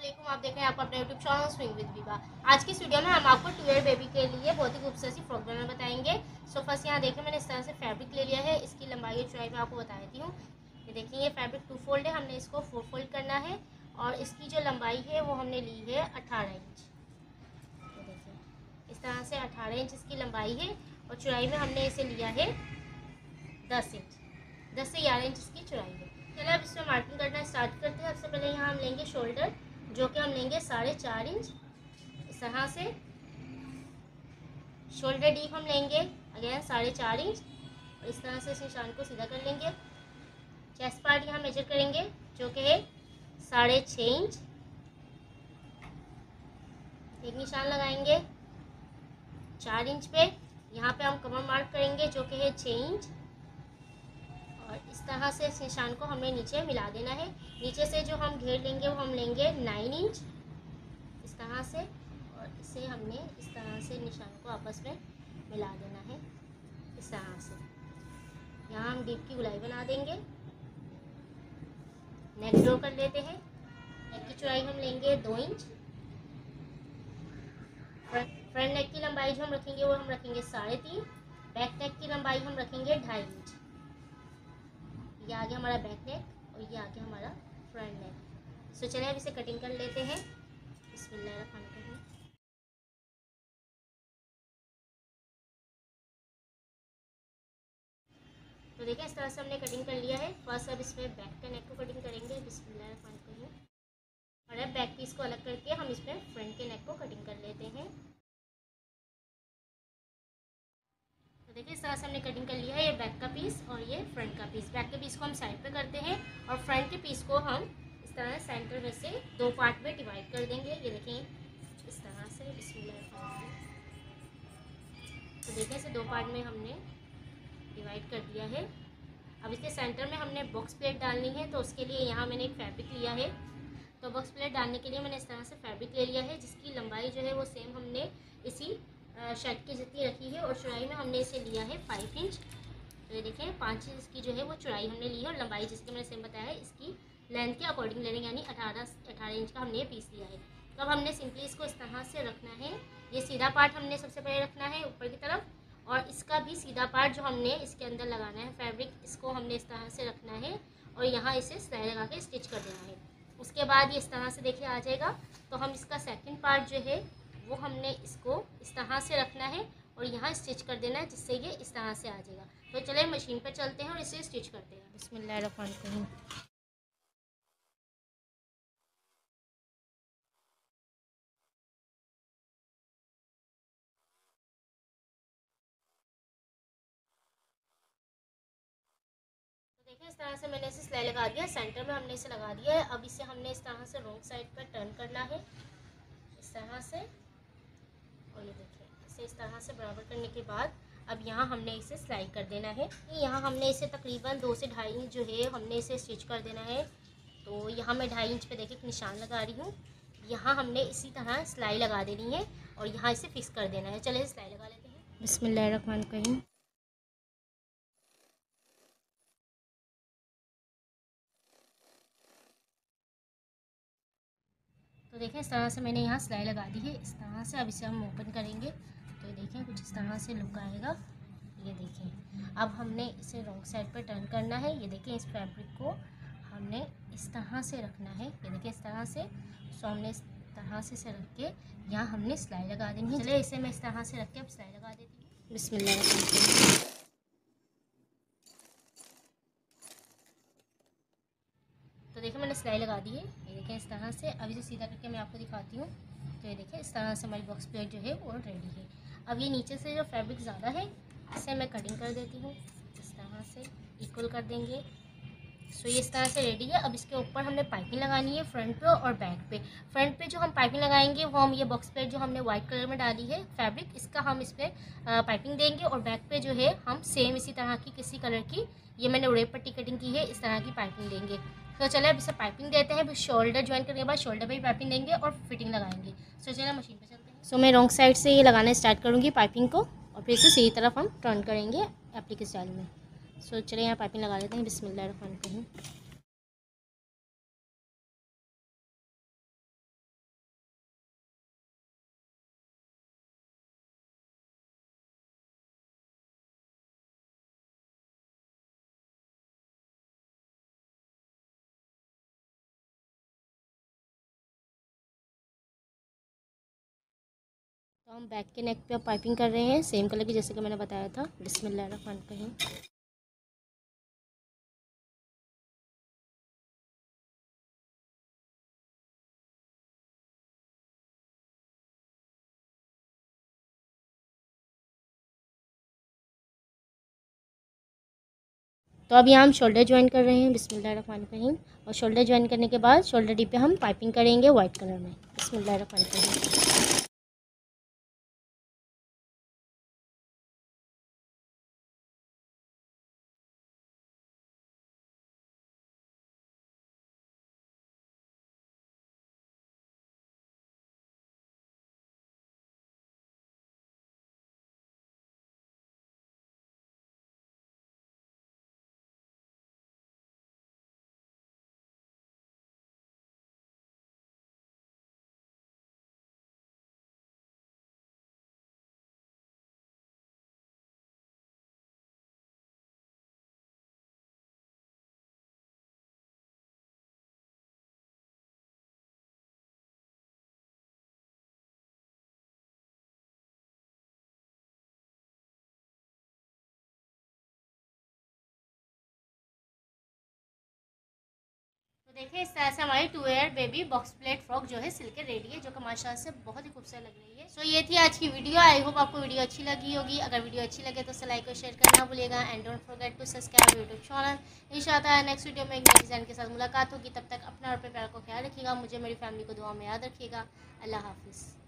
असलम आप देख रहे हैं आपका अपने यूट्यूब चैनल स्विंग विद विवा आज की वीडियो में हम आपको टू ईयर बेबी के लिए बहुत ही खूबसूरत सी फ्रॉक बनाना बताएँगे। सो फ़र्स्ट यहाँ देखें मैंने इस तरह से फैब्रिक ले लिया है। इसकी लंबाई और चौड़ाई मैं आपको बता देती हूँ। ये देखिए, ये फैब्रिक टू फोल्ड है। हमने इसको फोर फोल्ड करना है और इसकी जो लंबाई है वो हमने ली है अठारह इंच देखिए, इस तरह से अठारह इंच इसकी लंबाई है और चौड़ाई में हमने इसे लिया है दस इंच दस से ग्यारह इंच इसकी चौड़ाई है। चलिए अब इसमें मार्किंग करना स्टार्ट करते हैं। सबसे पहले यहाँ हम लेंगे शोल्डर जो कि हम लेंगे साढ़े चार इंच। इस तरह से शोल्डर डीप हम लेंगे अगेन साढ़े चार इंच। और इस तरह से इस निशान को सीधा कर लेंगे। चेस्ट पार्ट यहाँ मेजर करेंगे, जो कि है साढ़े छः इंच। एक निशान लगाएँगे चार इंच पे। यहाँ पे हम कमर मार्क करेंगे, जो कि है छः इंच। और इस तरह से इस निशान को हमें नीचे मिला देना है। नीचे से जो हम घेर लेंगे, वो हम लेंगे नाइन इंच इस तरह से और इसे हमने इस तरह से निशान को आपस में मिला देना है। इस तरह से। यहाँ हम डीप की गुलाई बना देंगे। नेक ड्रॉ कर लेते हैं। नेक की चौड़ाई हम लेंगे दो इंच फ्रंट नेक की लंबाई जो हम रखेंगे, वो हम रखेंगे साढ़े तीन। बैक नेक की लंबाई हम रखेंगे ढाई इंच ये आ गया हमारा बैक नेक और ये आगे हमारा फ्रंट नेक। सो चलिए अब इसे कटिंग कर लेते हैं। बिस्मिल्लाहिर्रहमानिर्रहीम तो देखिए, इस तरह से हमने कटिंग कर लिया है। फ़र्स्ट, अब इसमें बैक का नेक को कटिंग करेंगे। बिस्मिल्लाहिर्रहमानिर्रहीम और अब बैक पीस को अलग करके हम इसमें फ्रंट के नेक को कटिंग कर लेते हैं। तो देखिए, इस तरह से हमने कटिंग कर लिया है ये बैक का पीस और ये फ्रंट का पीस बैक के पीस को हम साइड पे करते हैं और फ्रंट के पीस को हम इस तरह सेंटर में से दो पार्ट में डिवाइड कर देंगे। ये देखें, इस तरह से बिस्मिल्लाह तो देखिए, इसे दो पार्ट में हमने डिवाइड कर दिया है। अब इसके सेंटर में हमने बॉक्स प्लेट डालनी है तो उसके लिए यहाँ मैंने एक फैब्रिक लिया है। तो बॉक्स प्लेट डालने के लिए मैंने इस तरह से फैब्रिक ले लिया है, जिसकी लंबाई जो है वो सेम हमने इसी शर्ट की जितनी रखी है और चौड़ाई में हमने इसे लिया है फाइव इंच तो ये देखें, पाँच इंच की जो है वो चौड़ाई हमने ली है और लंबाई जिसकी मैंने सेम बताया है इसकी लेंथ के अकॉर्डिंग लेने, यानी अठारह अठारह इंच का हमने पीस लिया है। तो अब हमने सिंपली इसको इस तरह से रखना है। ये सीधा पार्ट हमने सबसे पहले रखना है ऊपर की तरफ़ और इसका भी सीधा पार्ट जो हमने इसके अंदर लगाना है फैब्रिक इसको हमने इस तरह से रखना है और यहाँ इसे सिलाई लगा के स्टिच कर देना है। उसके बाद ये इस तरह से देखिए आ जाएगा। तो हम इसका सेकंड पार्ट जो है वो हमने इसको इस तरह से रखना है और यहाँ स्टिच कर देना है जिससे ये इस तरह से आ जाएगा। तो चले मशीन पर चलते हैं और इसे स्टिच करते हैं। बिस्मिल्लाहिर्रहमानिर्रहीम। देखिए, इस तरह से मैंने इसे सिलाई लगा दिया, सेंटर में हमने इसे लगा दिया है। अब इसे हमने इस तरह से रॉन्ग साइड पर टर्न करना है। इस तरह से और ये देखिए इसे इस तरह से बराबर करने के बाद अब यहाँ हमने इसे सिलाई कर देना है। यहाँ हमने इसे तकरीबन दो से ढाई इंच जो है हमने इसे स्टिच कर देना है। तो यहाँ मैं ढाई इंच पे देखिए एक निशान लगा रही हूँ। यहाँ हमने इसी तरह सिलाई लगा देनी है और यहाँ इसे फिक्स कर देना है। चले सिलाई लगा लेते हैं। बिस्मिल्लाहिर्रहमानिर्रहीम। तो देखें इस तरह से मैंने यहाँ सिलाई लगा दी है। इस तरह से अब इसे हम ओपन करेंगे। तो ये देखें कुछ इस तरह से लुक आएगा। ये देखें अब हमने इसे रॉन्ग साइड पर टर्न करना है। ये देखें इस फैब्रिक को हमने इस तरह से रखना है। ये देखें इस तरह से। सो हमने इस तरह से इसे रख के यहाँ हमने सिलाई लगा देनी है। चलिए, इसे मैं इस तरह से रख के अब सिलाई लगा देती हूँ। बिस्मिल्लाह तो देखिए, मैंने सिलाई लगा दी है। ये देखें इस तरह से। अब इसे सीधा करके मैं आपको दिखाती हूँ। तो ये देखें इस तरह से हमारी बॉक्स प्लेट जो है, वो रेडी है। अब ये नीचे से जो फैब्रिक ज़्यादा है, इसे मैं कटिंग कर देती हूँ। इस तरह से इक्वल कर देंगे। सो ये इस तरह से रेडी है। अब इसके ऊपर हमने पाइपिंग लगानी है फ्रंट पे और बैक पे। फ्रंट पे जो हम पाइपिंग लगाएँगे, वो हम ये बॉक्स प्लेट जो हमने व्हाइट कलर में डाली है फैब्रिक इसका हम इस पर पाइपिंग देंगे और बैक पे जो है हम सेम इसी तरह की किसी कलर की, ये मैंने उड़े पट्टी कटिंग की है, इस तरह की पाइपिंग देंगे। तो चले अब इसे पाइपिंग देते हैं। फिर शोल्डर ज्वाइन करने के बाद शोल्डर पर भी पाइपिंग देंगे और फिटिंग लगाएँगे। सो चले मशीन पे सो मैं रॉन्ग साइड से ये लगाना स्टार्ट करूँगी पाइपिंग को और फिर से सीधी तरफ़ हम टर्न करेंगे एप्लीके स्टाइल में। सो चलिए यहाँ पाइपिंग लगा लेते हैं। बिस्मिल्लाह तो हम बैक के नेक पे पाइपिंग कर रहे हैं सेम कलर की जैसे कि मैंने बताया था। बिस्मिल्लाह कहीं तो अब यहाँ हम शोल्डर ज्वाइन कर रहे हैं बिस्मिल्लाहिर्रहमानिर्रहीम और शोल्डर ज्वाइन करने के बाद शोल्डर डी पे हम पाइपिंग करेंगे वाइट कलर में। बिस्मिल्लाहिर्रहमानिर्रहीम तो देखिए इस तरह से हमारी two year baby box pleat frock जो है सिल के रेडी है जो कि माशा से बहुत ही खूबसूरत लग रही है। सो so, ये थी आज की वीडियो आई होप आपको वीडियो अच्छी लगी होगी। अगर वीडियो अच्छी लगे तो लाइक और शेयर करना भूलेगा and don't forget to subscribe YouTube channel in next video में एक नई डिज़ाइन के साथ मुलाकात होगी। तब तक अपना और अपने प्यार को ख्याल रखिएगा। मुझे मेरी फैमिली को दुआ में याद रखिएगा। अल्लाह हाफिज़।